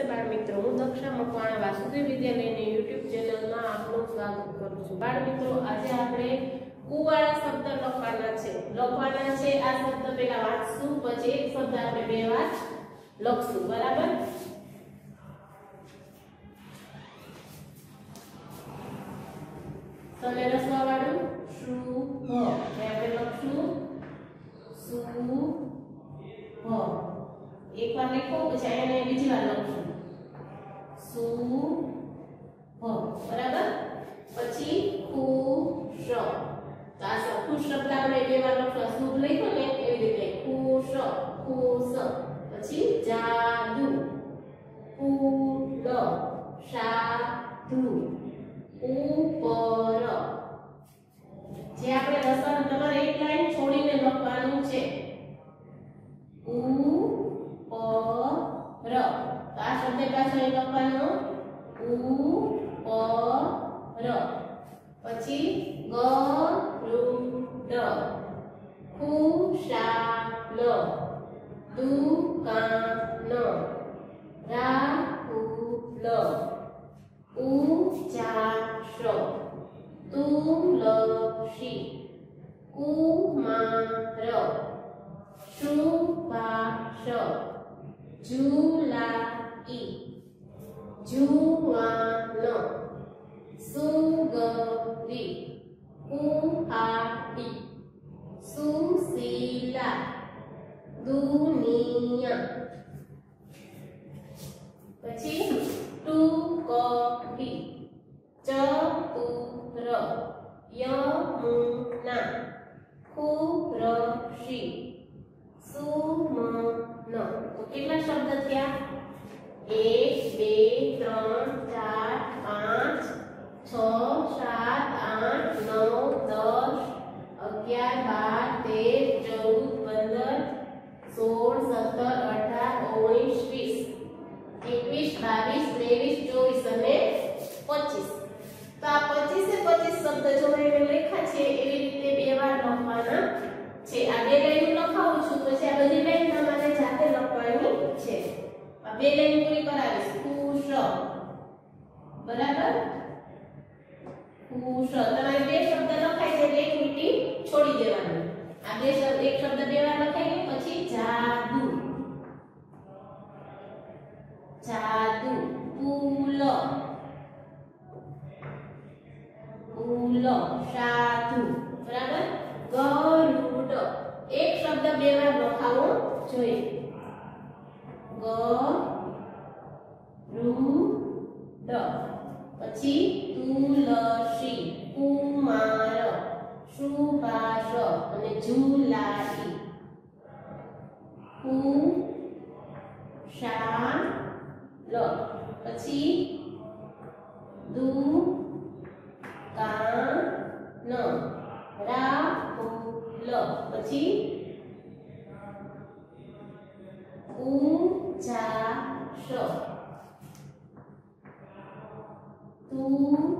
નમસ્તે બાળ મિત્રો હું દક્ષા મકવાણા વાસુદેવ વિદ્યાલયની યુટ્યુબ ચેનલમાં આપનું સ્વાગત કરું છું. બાળ મિત્રો આજે આપણે કુવાળા શબ્દ લખવાના છે. લખવાના છે આ શબ્દ પહેલા વાંચશું પછી એક શબ્દ આપણે બે વાર લખશું. બરાબર? તમે રસવા વાળું? શું હ. આપણે લખશું. સુ હ. એક વાર લખો પછી અહીંયા બીજી વાર લખશું. બે વાર લખશું શુભ લખ્યો ને એવી રીતે ખુશ ખુશ પછી જાદુ ફૂલ સાધુ ઉપર જે આપણે લસણ તમારે એક લાઈન છોડીને લખવાનું છે ઉ પ ર તો આ શબ્દ પાછળ અહીં લખવાનો ઉ પ ર પછી ગ ખુશાલ દુકાન રાહુલ ઉચાશ તુલસી કુમાર સુભાષ જુલાઈ જુવાન સુગરી કુહાડી સુશીલા દુનિયા પછી ટુકડી ચતુર યમુના ખુરશી સુમન 25 શબ્દ જોડે લખ્યા છે, એવી રીતે બે વાર લખવાના છે. આ બે લાઈન લખાવું છું, પછી આ બધી લાઈન તમારે જાતે લખવાની છે. આ બે લાઈન પૂરી કરાવીશ. કુશ. બરાબર? કુશ. તમારે બે શબ્દ લખાય છે એક લીટી છોડી દેવાની. આ બે શબ્દ, એક શબ્દ બે વાર લખાય પછી જાદુ. જાદુ. પુલ સાધુ, બરાબર? ગરુડ. એક શબ્દ બે વાર લખાવો, જોઈએ. ગ રૂ ડ પછી તુલસી, કુમાર, સુભાષ અને જુલાસી કુ શા પછી દુ કા ન રાહુલ પછી? ઉચાશ તુલસી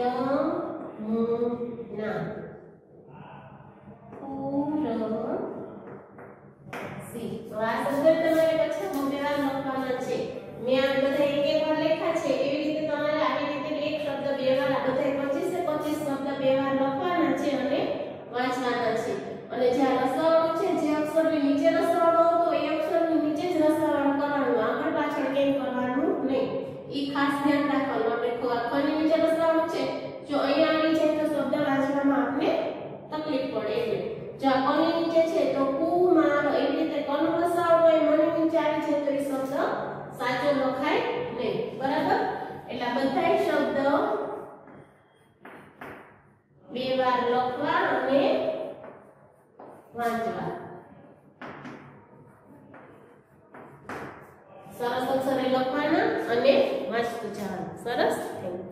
યમુના. ખુરશી તો આ શબ્દ તમારે પછી મોટેવાર લખવાના છે. મેં આ બધા એક એક વાર લખ્યા છે. એવી રીતે તમારે આવી રીતે એક શબ્દ, બે વાર આ બધા પચીસે પચીસ શબ્દ, બે વાર વાંચવા. સરસ અક્ષરે લખવાના અને વાંચતું જવાનું. સરસ? થેન્ક